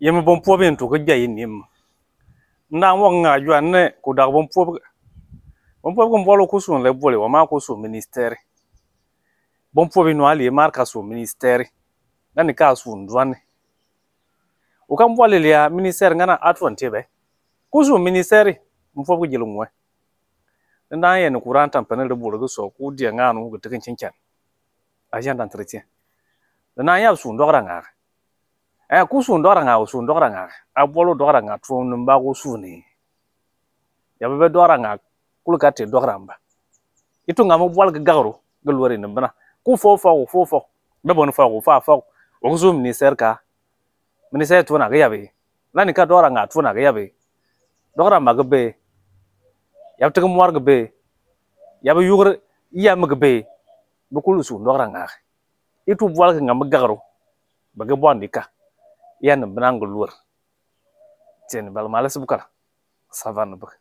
yem bunpɔbigu n tooi gba yi nim n-daa wɔŋ ŋaayɔa ni ko daɣi bunpɔbigu bunpɔbigu m-bɔri o ku suŋdila boli wamaa ku suŋ ministɛri bunpɔbigu nɔ a leei mari ka suŋ ministɛri ŋani ka a suŋ dɔni o kam bɔri lilia ministɛri ŋana a tɔn tɛbɛ ku suŋ ministɛri bunpɔbigu jili ŋ-wɛ n-daa yɛn ni Kur'an tampani di boligu sɔŋ ku diɛ ŋaani ŋɔ gutigi n-chinchan agenda entretien di naa nya bi suŋ dɔgiri aŋaa eh ku sun nga sun dora nga a bolo nga tu numba ku ya be dora nga kul ka te mba itu nga mo bol ga garo ga nambana ku fo fo fo fo be bon fo fa fo. O ku zum ni serka mini sai tu na ga yabe lani ka dora nga tu na ga yabe dora ma ga be ya te mo war ga be ya iya ma ga be be kul sun nga itu bol ga nga ma garo dika yan benang luar jen bal malas bukar savan buk